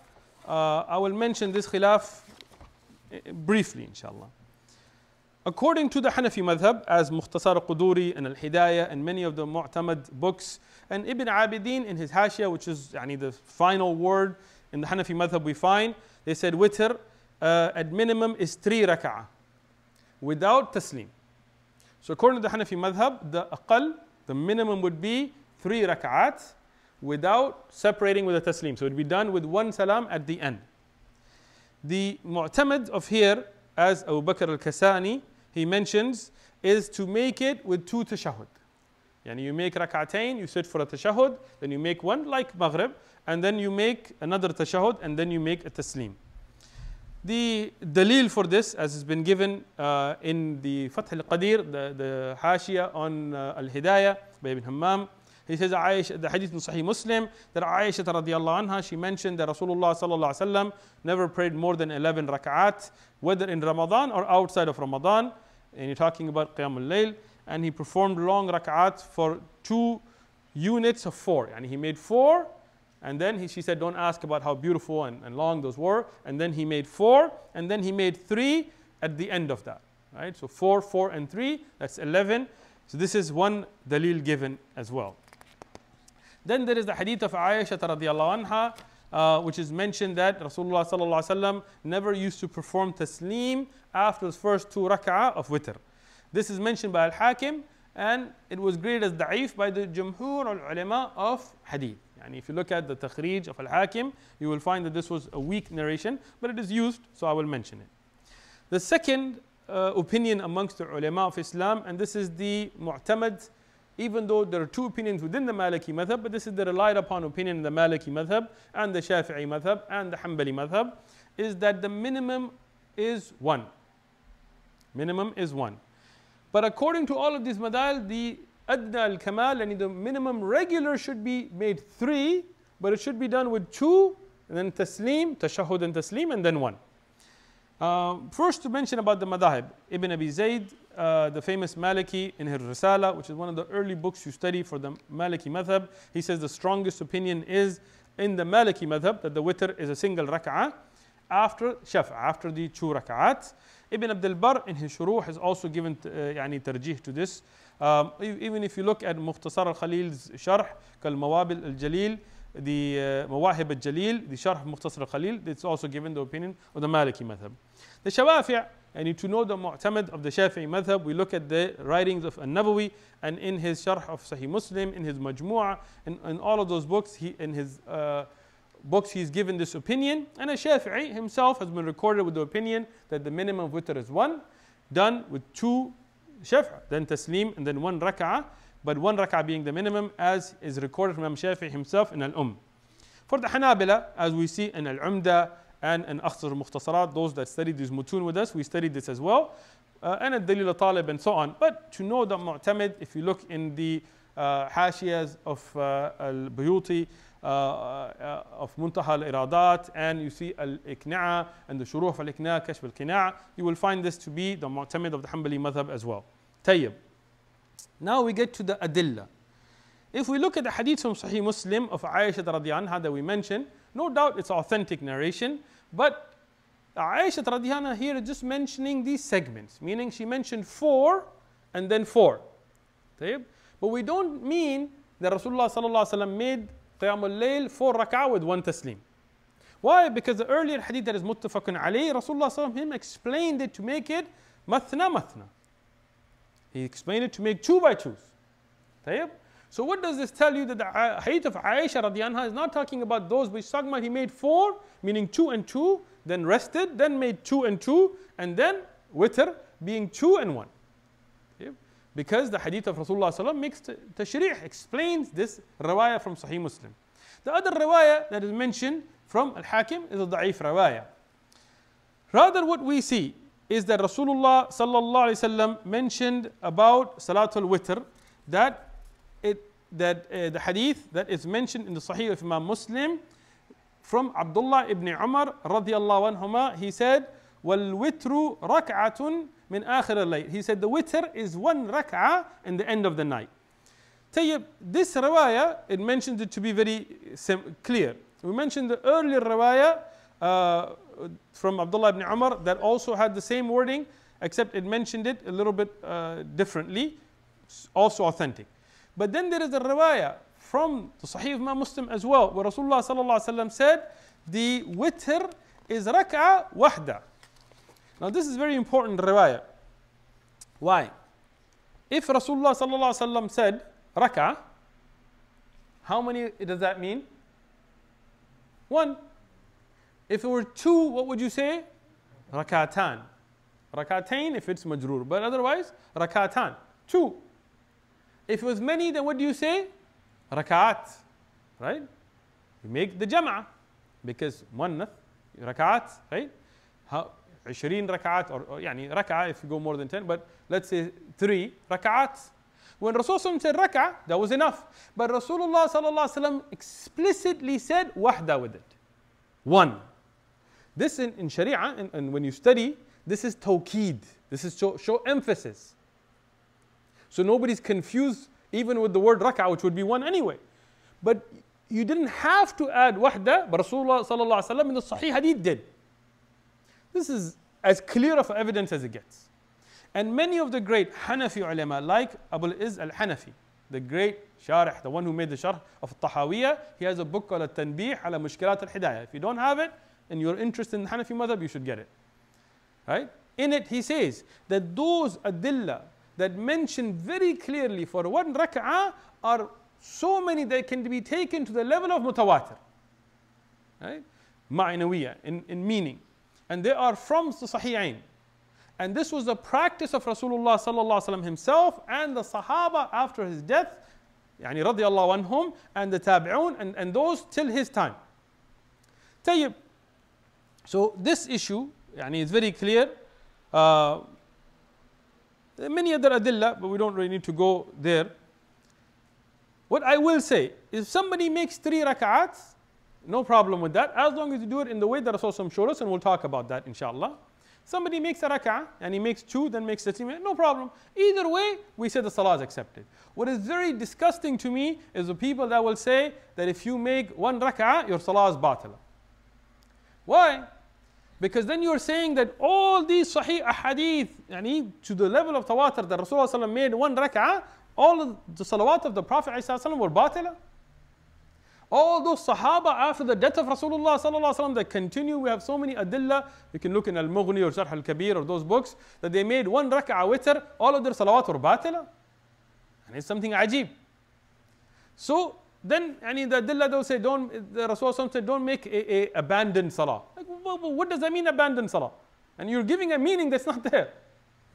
Uh, I will mention this khilaf eh, briefly inshallah. According to the Hanafi madhab, as Mukhtasar Quduri and Al Hidayah and many of the Mu'tamad books, and Ibn Abidin in his Hashia, which is yani, the final word in the Hanafi madhab we find, they said witr uh, at minimum is three rak'ah without taslim. So according to the Hanafi madhab, the aqal, the minimum would be three rak'at without separating with a taslim. So it would be done with one salam at the end. The mu'tamad of here, as Abu Bakr al-Kasani, he mentions, is to make it with two tashahud. Yani you make rak'atain, you sit for a tashahud, then you make one like maghrib, and then you make another tashahud, and then you make a taslim. The dalil for this, as has been given uh, in the Fath al-Qadir, the, the Hashia on uh, Al-Hidayah by Ibn Humam, he says Aisha, the hadith in Sahih Muslim that Aisha radiallahu anha, she mentioned that Rasulullah sallallahu alaihi wasallam never prayed more than 11 rak'at, whether in Ramadan or outside of Ramadan. And you're talking about Qiyam al-Layl. And he performed long rak'at for two units of four. And he made four and then he, she said, Don't ask about how beautiful and, and long those were. And then he made four, and then he made three at the end of that. Right? So four, four, and three, that's 11. So this is one dalil given as well. Then there is the hadith of Aisha radiallahu anha, uh, which is mentioned that Rasulullah sallallahu alaihi wasallam never used to perform taslim after the first two rak'ah of witr. This is mentioned by Al-Hakim and it was graded as da'if by the jumhur al-ulama of hadith. And if you look at the takhrij of Al-Hakim, you will find that this was a weak narration, but it is used, so I will mention it. The second uh, opinion amongst the ulama of Islam, and this is the mu'tamad, even though there are two opinions within the Maliki madhab, but this is the relied upon opinion in the Maliki madhab and the Shafi'i madhab and the Hanbali madhab, is that the minimum is one. Minimum is one. But according to all of these madal, the adna al kamal, and the minimum regular should be made three, but it should be done with two, and then taslim, tashahud and taslim, and then one. Uh, first to mention about the madahib, Ibn Abi Zayd, uh, the famous Maliki in his Risala, which is one of the early books you study for the Maliki madhab, he says the strongest opinion is in the Maliki madhab that the witr is a single rak'ah after shafa, after the two rak'ahs. Ibn Abdul Bar in his shuruh has also given uh, yani tarjih to this. Um, even if you look at Mukhtasar al-Khalil's sharh, Kal Mawab al-Jalil, the uh, Mawahib al-Jalil, the sharh Mukhtasar al-Khalil, it's also given the opinion of the Maliki madhab. The Shawafi' and to know the mu'tamad of the Shafi'i madhab, we look at the writings of An-Nawawi and in his sharh of Sahih Muslim, in his Majmu'ah, and in all of those books, he, in his uh, books, he's given this opinion. And a Shafi'i himself has been recorded with the opinion that the minimum witr is one, done with two shafa, then taslim, and then one rak'ah, but one rak'ah being the minimum as is recorded from Imam Shafi himself in Al-Umm. For the Hanabila, as we see in Al-Umda and in Akhsar Mukhtasarat, those that studied this mutun with us, we studied this as well, uh, and Al-Dalil Talib and so on. But to know the Mu'tamid, if you look in the uh, hashiyas of uh, Al-Buhuti, uh, uh, of Muntaha al-Iradat and you see al-Iqna'a and the Shuruh al-Iqna' Kashf al-Qina' you will find this to be the Mu'tamid of the Hanbali madhab as well. Tayyib. Now we get to the Adilla. If we look at the hadith from Sahih Muslim of Aisha radiallahu anha that we mentioned, no doubt it's authentic narration, but Aisha radiallahu anha here is just mentioning these segments, meaning she mentioned four and then four. But we don't mean that Rasulullah sallallahu made Qiyam al-Layl, four rak'ah with one taslim. Why? Because the earlier hadith that is muttafaqun alayh, Rasulullah him explained it to make it mathna mathna. He explained it to make two by twos. So what does this tell you that the hadith of Aisha radianha is not talking about those which talking about he made four, meaning two and two, then rested, then made two and two, and then witr being two and one. Because the hadith of Rasulullah makes tashri'h, explains this riwayah from Sahih Muslim. The other riwayah that is mentioned from Al Hakim is a da'if riwayah. Rather, what we see is that Rasulullah sallallahu alaihi wasallam mentioned about Salatul Witr that it that uh, the hadith that is mentioned in the Sahih of Imam Muslim from Abdullah ibn Umar radiallahu anhuma, he said, وَالْوِتْرُ رَكْعَةٌ min akhir al He said the witr is one rak'ah in the end of the night. Tayyib, this riwayah, it mentions it to be very clear. We mentioned the earlier riwayah uh, from Abdullah ibn Umar that also had the same wording, except it mentioned it a little bit uh, differently, also authentic. But then there is a riwayah from the Sahih of Muslim as well, where Rasulullah said, the witr is rak'ah wahda. Now this is very important riwayah. Why? If Rasulullah said rak'ah, how many does that mean? One. If it were two, what would you say? Rakatan. Rakatain if it's majroor, but otherwise rakatan. Two. If it was many, then what do you say? Rakat. Right? You make the jam'ah because one rakat, right? How, 20 ركعات or يعني ركعة if you go more than 10 but let's say 3 ركعات when Rasulullah said rak'ah, that was enough. But Rasulullah sallallahu explicitly said wahda with it. One. this in, in Sharia, and, when you study, this is tawqeed. This is show, show emphasis. So nobody's confused even with the word rak'ah, which would be one anyway. But you didn't have to add wahda, but Rasulullah sallallahu in the Sahih Hadith did. This is as clear of evidence as it gets. And many of the great Hanafi ulama, like Abu Iz al Hanafi, the great Sharih, the one who made the Sharh of Tahawiyah, he has a book called Al-Tanbih ala Mushkilat al-Hidayah. If you don't have it and you're interested in Hanafi madhab, you should get it. Right? In it, he says that those adilla that mention very clearly for one rak'ah are so many that can be taken to the level of mutawatir. Right? Ma'inawiyah in, in meaning. And they are from the Sahihain. And this was the practice of Rasulullah sallallahu alaihi wasallam himself and the Sahaba after his death, يعني رضي الله عنهم and the Tabi'un and, and those till his time. Tayyib, so, this issue yani is very clear. Uh, many other adilla, but we don't really need to go there. What I will say is somebody makes three rak'ats, no problem with that, as long as you do it in the way that Rasul showed us, and we'll talk about that inshallah. Somebody makes a rak'ah and he makes two, then makes the three, no problem. Either way, we say the salah is accepted. What is very disgusting to me is the people that will say that if you make one rak'ah, your salah is batala. Why? Because then you're saying that all these sahih ahadith, yani, to the level of tawatur that Rasulullah made one rak'ah, all the salawat of the Prophet were batila. All those Sahaba after the death of Rasulullah that continue, we have so many adillah. You can look in Al-Mughni or Sharh Al-Kabir or those books that they made one rak'ah witr, all of their salawat were batila. And it's something ajib. So then any the adillah they'll say, don't, the Rasulullah said, don't make a, a abandoned salah. Like, what does that mean, abandoned salah? And you're giving a meaning that's not there.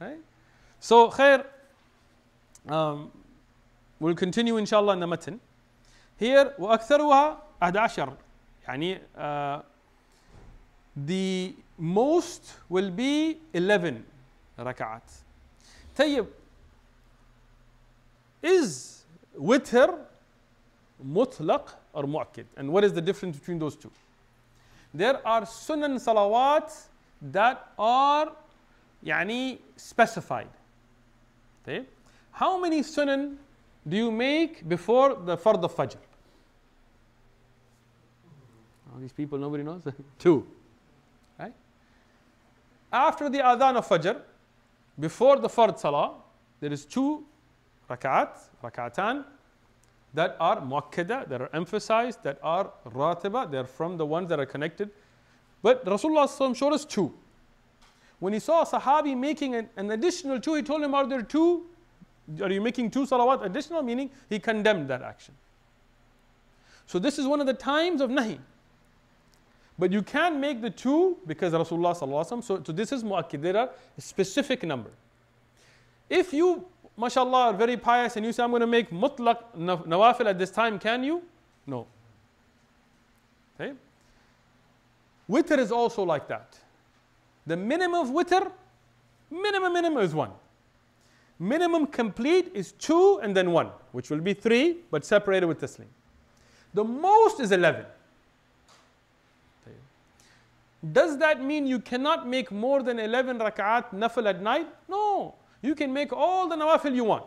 Right? So, khair, um, we'll continue inshallah in the matan. Here وأكثرها 11 يعني uh, the most will be 11 ركعات طيب is witr mutlaq or mu'akkad. And what is the difference between those two? There are sunan salawat that are yani specified. Okay? How many sunan do you make before the fard of fajr? All these people nobody knows? two. Right? After the adhan of fajr, before the fard salah, there is two rakat, rakatan, that are muakkada, that are emphasized, that are ratiba, they are from the ones that are connected. But Rasulullah showed us two. When he saw a Sahabi making an, an, additional two, he told him, Are there two? Are you making two salawat additional? Meaning he condemned that action. So this is one of the times of nahi. But you can make the two because Rasulullah so, so this is mu'akkid, a specific number. If you mashallah, are very pious and you say, I'm going to make mutlaq nawafil at this time, can you? No. Okay? Witr is also like that. The minimum of witr, minimum, minimum is one. Minimum complete is two and then one, which will be three, but separated with taslim. The most is 11. Does that mean you cannot make more than 11 rak'at nafil at night? No. You can make all the nawafil you want.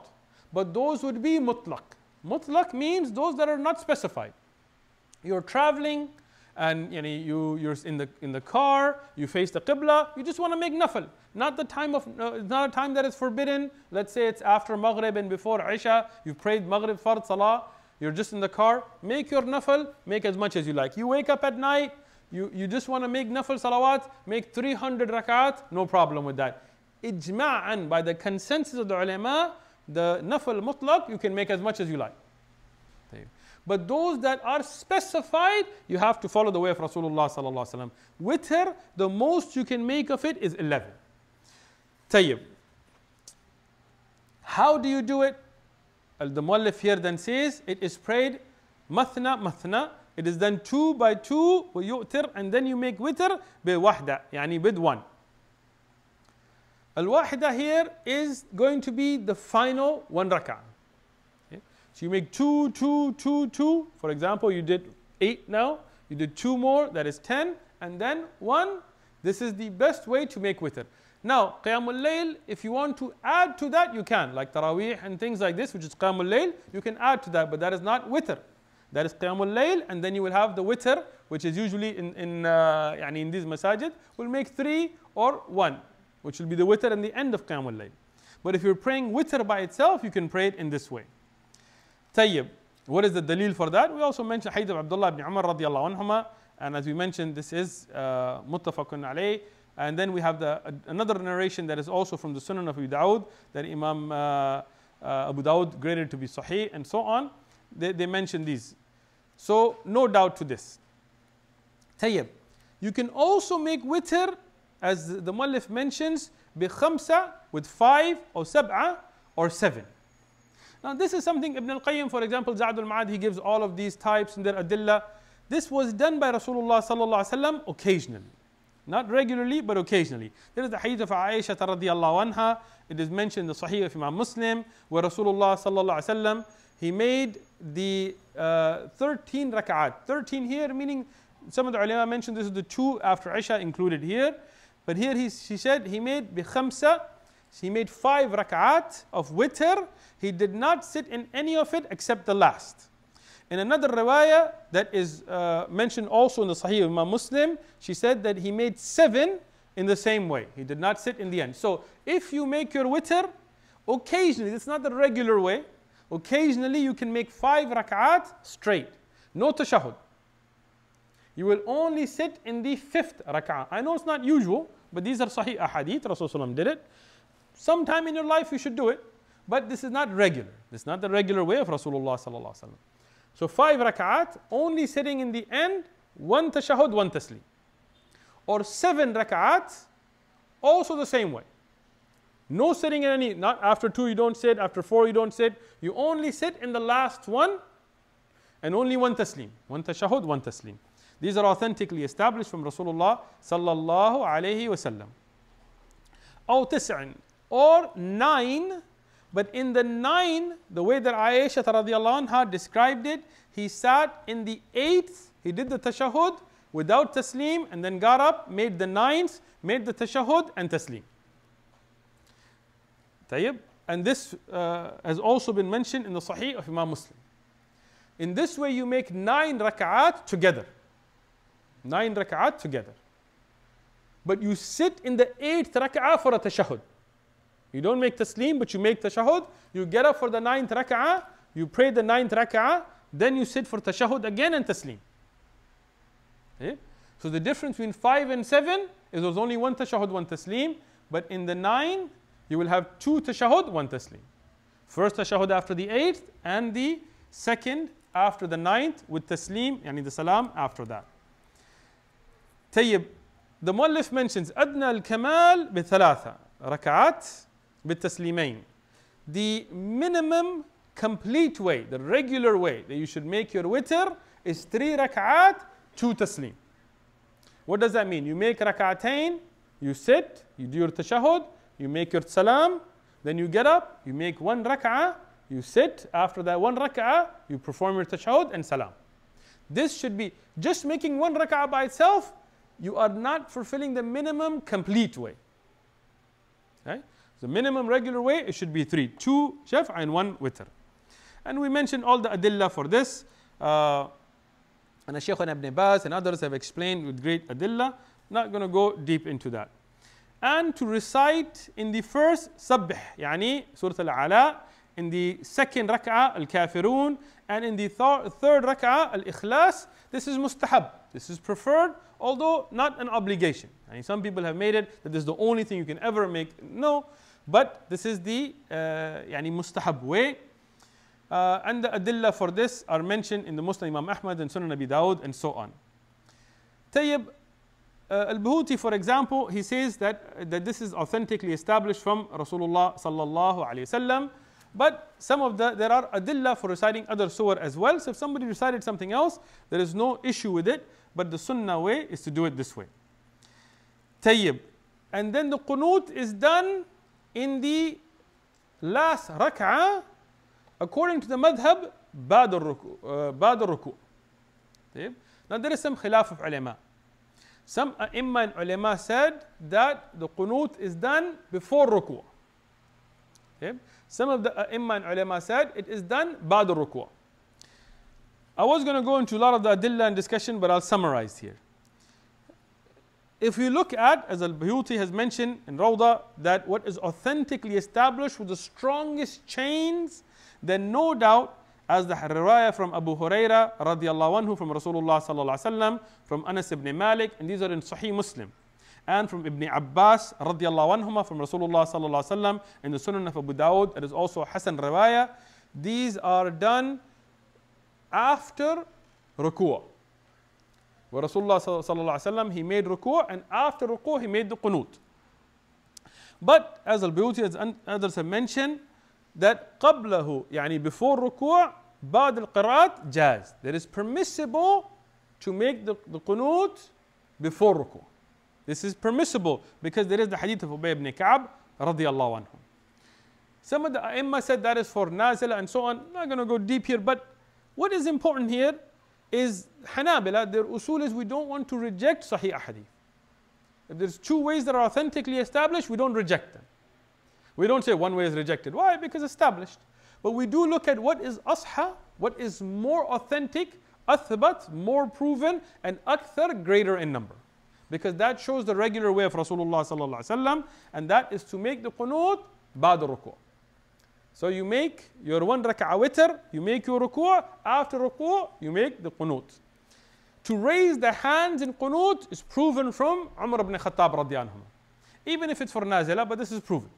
But those would be mutlaq. Mutlaq means those that are not specified. You're traveling and you know, you, you're in the, in the car, you face the qibla, you just want to make nafil. Not the time of, uh, not a time that is forbidden. Let's say it's after Maghrib and before Isha, you've prayed Maghrib Fard Salah, you're just in the car, make your nafil, make as much as you like. You wake up at night, you, you just want to make nafil salawat, make 300 rakat, no problem with that Ijma'an, by the consensus of the ulama, the nafil mutlaq, you can make as much as you like. But those that are specified, you have to follow the way of Rasulullah sallallahu alaihi wasallam. Witr, the most you can make of it is 11. Tayyib. How do you do it? The muallif here then says, it is prayed mathna mathna. It is done two by two, ويؤتر, and then you make witr بوحدة, يعني with one. Al-Wahida here is going to be the final one rak'ah. Okay? So you make two, two, two, two. For example, you did eight now. You did two more, that is ten. And then one. This is the best way to make witr. Now, Qiyamul Layl, if you want to add to that, you can. Like Taraweeh and things like this, which is Qiyamul Layl, you can add to that. But that is not witr. That is Qiyamul Layl. And then you will have the witr, which is usually in, in, uh, in these masajid, will make three or one which will be the witr and the end of Qiyamul Layl. But if you're praying witr by itself, you can pray it in this way. Tayyib. What is the dalil for that? We also mentioned Hadith of Abdullah ibn Umar radiallahu anhuma, and as we mentioned, this is uh, alayh. And then we have the, uh, another narration that is also from the Sunan of Abu Dawud, that Imam uh, uh, Abu Dawud graded to be Sahih, and so on. They, they mention these. So, no doubt to this. Tayyib. You can also make witr, as the, Muallif mentions, khamsa, with five, or sab'a, or seven. Now, this is something Ibn al Qayyim, for example, Zad al Ma'ad, he gives all of these types in their adillah. This was done by Rasulullah sallallahu occasionally. Not regularly, but occasionally. There is the hadith of Aisha radiallahu anha. It is mentioned in the Sahih of Imam Muslim, where Rasulullah sallallahu he made the uh, 13 rak'at. 13 here, meaning some of the ulama mentioned this is the two after Isha included here. But here he, she said he made bi khamsa, he made five rak'at of witr. He did not sit in any of it except the last. In another riwayah that is uh, mentioned also in the Sahih of Imam Muslim, she said that he made seven in the same way. He did not sit in the end. So if you make your witr, occasionally, it's not the regular way, occasionally you can make five rak'at straight, no tashahud. You will only sit in the fifth rak'ah. I know it's not usual, but these are Sahih ahadith, Rasulullah did it. Sometime in your life you should do it, but this is not regular. This is not the regular way of Rasulullah. So five rak'at, only sitting in the end, one tashahud, one taslim. Or seven rak'at, also the same way. No sitting in any, not after two you don't sit, after four you don't sit. You only sit in the last one and only one taslim. One tashahud, one taslim. These are authentically established from Rasulullah sallallahu alayhi wasallam. أو تسع or nine but in the nine, the way that Aisha radiallahu anha described it, he sat in the eighth, he did the tashahud without taslim, and then got up, made the ninth, made the tashahud and taslim. Tayyib. And this uh, has also been mentioned in the Sahih of Imam Muslim. In this way, you make nine rak'at together. Nine rak'at together. But you sit in the eighth rak'ah for a tashahud. You don't make taslim, but you make tashahud. You get up for the ninth rak'ah, you pray the ninth rak'ah, then you sit for tashahud again and taslim. Okay? So the difference between five and seven is there's only one tashahud, one taslim, but in the nine, you will have two tashahud, one taslim. First tashahud after the eighth, and the second after the ninth with taslim, yani the salam after that. طيب the muallif mentions أدنى الكمال بثلاثة ركعات بالتسليمين the minimum complete way, the regular way that you should make your witr is three rak'at, two taslim. What does that mean? You make rak'atain, you sit, you do your tashahud, you make your salam, then you get up, you make one rak'ah, you sit. After that one rak'ah, you perform your tashahud and salam. This should be just making one rak'ah by itself, you are not fulfilling the minimum complete way. Okay? The minimum regular way, it should be three two shaf and one witr. And we mentioned all the adilla for this. Uh, and Shaykh ibn Baz and others have explained with great adilla. Not going to go deep into that. And to recite in the first sabbih, yani Surah Al-Ala, in the second rak'ah, Al-Kafirun, and in the th- third rak'ah, Al-Ikhlas, this is mustahab. This is preferred, although not an obligation. And some people have made it that this is the only thing you can ever make. No, but this is the uh, yani mustahab way. Uh, and the adilla for this are mentioned in the Muslim Imam Ahmad and Sunan Abi Dawud and so on. Tayyib, uh, Al-Buhuti for example, he says that, that this is authentically established from Rasulullah sallallahu alayhi wasallam. But some of the, there are adilla for reciting other surah as well. So if somebody recited something else, there is no issue with it But the sunnah way is to do it this way. Tayyib. And then the qunut is done in the last rak'ah according to the madhab بعد الركوع uh, بعد الركوع طيب now there is some khilaf of ulama some imma and ulama said that the qunut is done before ruku' okay? some of the imma and ulama said it is done بعد الركوع I was going to go into a lot of the adillah and discussion but I'll summarize here. If you look at, as Al-Buhuti has mentioned in Rawda, that what is authentically established with the strongest chains then no doubt as the riwayah from Abu Huraira radiallahu anhu from Rasulullah sallallahu alaihi wasallam from Anas ibn Malik and these are in Sahih Muslim and from Ibn Abbas radiallahu anhuma from Rasulullah sallallahu alaihi wasallam in the Sunan of Abu Dawud it is also Hasan riwayah. These are done after ruku'. Where Rasulullah sallallahu alaihi wasallam he made ruku' and after ruku' he made the qunut. But as al-Buhuti as others have mentioned that قبله يعني before ruku' بعد القراءة جاز. That is permissible to make the, the qunut before ruku'. This is permissible because there is the hadith of Ubay ibn Ka'b radiyallahu anhu. Some of the Imma said that is for Nazila and so on. I'm not going to go deep here, but what is important here is Hanabila their usul is we don't want to reject sahih hadith if there's two ways that are authentically established we don't reject them we don't say one way is rejected. Why? Because established. But we do look at what is asha, what is more authentic, athbat, more proven, and akthar, greater in number. Because that shows the regular way of Rasulullah sallallahu alaihi wasallam, and that is to make the qunut ba'd ruku'. So you make your one rak'ah witr, you make your ruku', after ruku' you make the qunut. To raise the hands in qunut is proven from Umar ibn Khattab radiallahu Even if it's for nazila, but this is proven.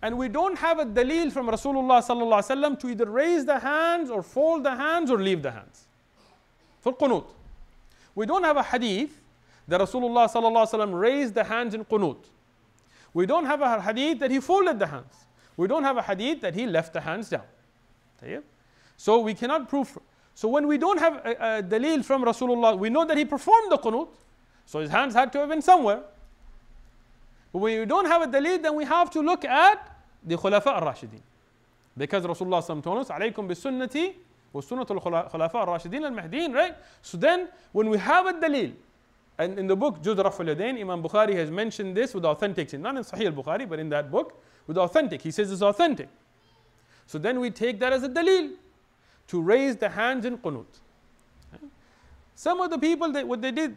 And we don't have a dalil from Rasulullah sallallahu alaihi wasallam to either raise the hands or fold the hands or leave the hands. For qunut. We don't have a hadith that Rasulullah sallallahu alaihi wasallam raised the hands in qunut. We don't have a hadith that he folded the hands. We don't have a hadith that he left the hands down. So we cannot prove. So when we don't have a, a dalil from Rasulullah, we know that he performed the qunut. So his hands had to have been somewhere. But when you don't have a dalil, then we have to look at the Khulafa al-Rashidin. Because Rasulullah told us, alaykum bi sunnati wa sunnat al-Khulafa al-Rashidin al-Mahdiin, right? So then, when we have a dalil, and in the book Juz Raf al-Yadain, Imam Bukhari has mentioned this with authentic, not in Sahih al-Bukhari, but in that book, with authentic. He says it's authentic. So then we take that as a dalil to raise the hands in qunut. Some of the people, that what they did,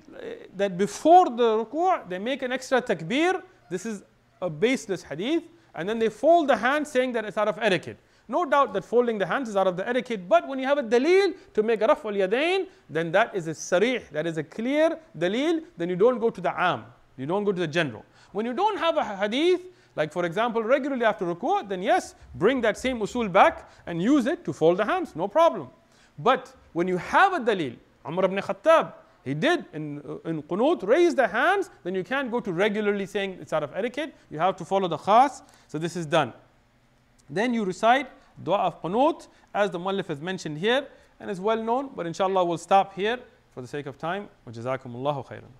that before the ruku' they make an extra takbir this is a baseless hadith. And then they fold the hands saying that it's out of etiquette. No doubt that folding the hands is out of the etiquette, but when you have a dalil to make a raf al yadain, then that is a sarih, that is a clear dalil, then you don't go to the am, you don't go to the general. When you don't have a hadith, like for example, regularly after ruku, then yes, bring that same usul back and use it to fold the hands, no problem. But when you have a dalil, Umar ibn Khattab, he did in, uh, in qunut, raise the hands, then you can't go to regularly saying it's out of etiquette. You have to follow the khas, so this is done. Then you recite dua of qunut, as the mullif has mentioned here, and is well known, but inshallah we'll stop here for the sake of time. Wa jazakumullahu khairan.